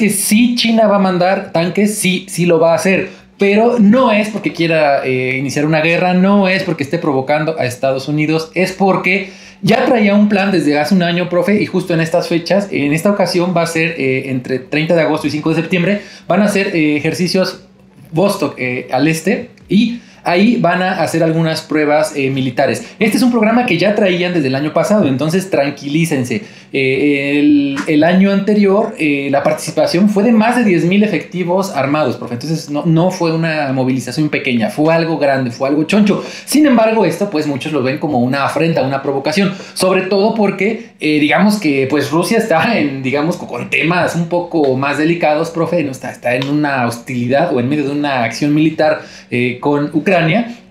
que sí China va a mandar tanques, sí, sí lo va a hacer, pero no es porque quiera eh, iniciar una guerra, no es porque esté provocando a Estados Unidos, es porque ya traía un plan desde hace un año, profe, y justo en estas fechas, en esta ocasión va a ser eh, entre 30 de agosto y 5 de septiembre, van a ser eh, ejercicios Vostok al este y ahí van a hacer algunas pruebas eh, militares. Este es un programa que ya traían desde el año pasado, entonces tranquilícense. Eh, el, año anterior eh, la participación fue de más de 10.000 efectivos armados, profe. Entonces no, no fue una movilización pequeña, fue algo grande, fue algo choncho. Sin embargo, esto pues muchos lo ven como una afrenta, una provocación, sobre todo porque digamos que pues Rusia está en, digamos, con temas un poco más delicados, profe, no está, está en una hostilidad o en medio de una acción militar con Ucrania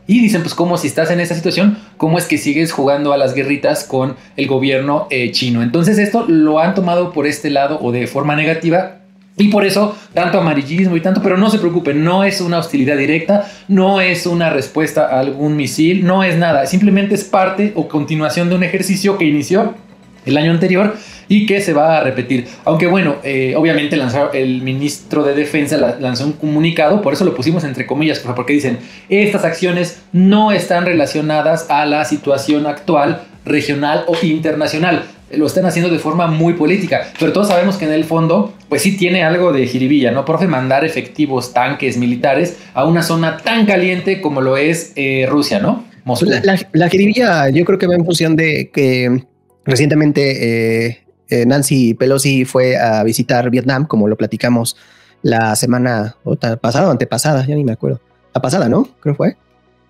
y dicen, pues, ¿cómo si estás en esa situación? ¿Cómo es que sigues jugando a las guerritas con el gobierno eh, chino? Entonces esto lo han tomado por este lado o de forma negativa. Y por eso tanto amarillismo y tanto, pero no se preocupen, no es una hostilidad directa, no es una respuesta a algún misil, no es nada, simplemente es parte o continuación de un ejercicio que inició el año anterior y que se va a repetir. Aunque bueno, eh, obviamente lanzó, el ministro de Defensa lanzó un comunicado, por eso lo pusimos entre comillas, porque dicen, estas acciones no están relacionadas a la situación actual, regional o internacional. Lo están haciendo de forma muy política, pero todos sabemos que en el fondo, pues sí tiene algo de jiribilla, ¿no? Profe, mandar efectivos, tanques, militares a una zona tan caliente como lo es eh, Rusia, ¿no? La, la, jiribilla yo creo que va en función de que recientemente eh, eh, Nancy Pelosi fue a visitar Vietnam, como lo platicamos la semana pasada o antepasada, ya ni me acuerdo. La pasada, ¿no? Creo fue.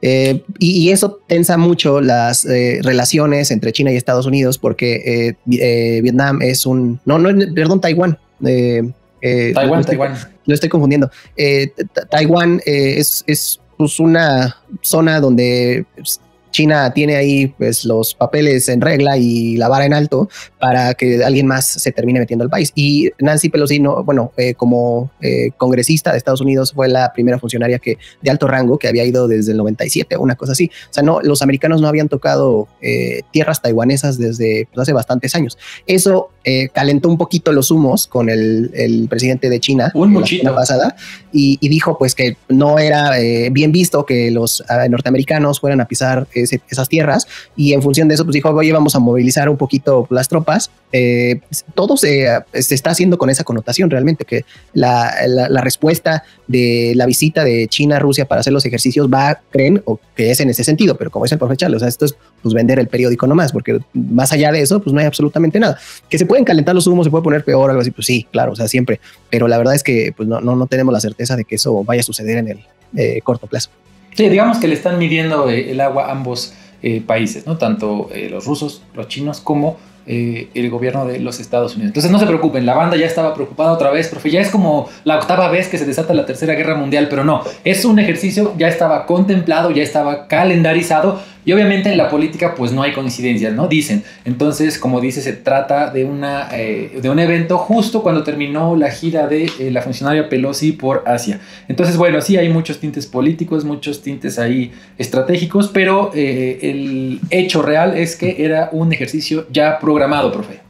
Eh, y, eso tensa mucho las eh, relaciones entre China y Estados Unidos porque Vietnam es un... No, no, perdón, Taiwán. Taiwán, Taiwán. Lo estoy confundiendo. Taiwán es, es pues, una zona donde China tiene ahí pues los papeles en regla y la vara en alto para que alguien más se termine metiendo al país. Y Nancy Pelosi, no, bueno, eh, como eh, congresista de Estados Unidos fue la primera funcionaria que de alto rango que había ido desde el 97, una cosa así. O sea, no, los americanos no habían tocado eh, tierras taiwanesas desde pues, hace bastantes años. Eso calentó un poquito los humos con el, presidente de China un la pasada y, dijo pues que no era bien visto que los ah, norteamericanos fueran a pisar esas tierras y en función de eso pues dijo, oye, vamos a movilizar un poquito las tropas. Eh, todo se, se, está haciendo con esa connotación realmente, que la, la, respuesta de la visita de China a Rusia para hacer los ejercicios va, creen, o que es en ese sentido, pero como es el profe Charles, o sea, esto es pues vender el periódico nomás, porque más allá de eso, pues no hay absolutamente nada. Que se pueden calentar los humos, se puede poner peor, algo así, pues sí, claro, o sea, siempre, pero la verdad es que pues no, no, no tenemos la certeza de que eso vaya a suceder en el eh, corto plazo. Sí, digamos que le están midiendo eh, el agua ambos eh, países, ¿no? Tanto eh, los rusos, los chinos, como el gobierno de los Estados Unidos. Entonces no se preocupen, la banda ya estaba preocupada otra vez, profe, ya es como la octava vez que se desata la Tercera Guerra Mundial, pero no, es un ejercicio, ya estaba contemplado, ya estaba calendarizado y obviamente en la política pues no hay coincidencias, ¿no? Dicen. Entonces, como dice, se trata de, una, eh, de un evento justo cuando terminó la gira de eh, la funcionaria Pelosi por Asia. Entonces, bueno, sí hay muchos tintes políticos, muchos tintes ahí estratégicos, pero eh, el hecho real es que era un ejercicio ya programado, profe.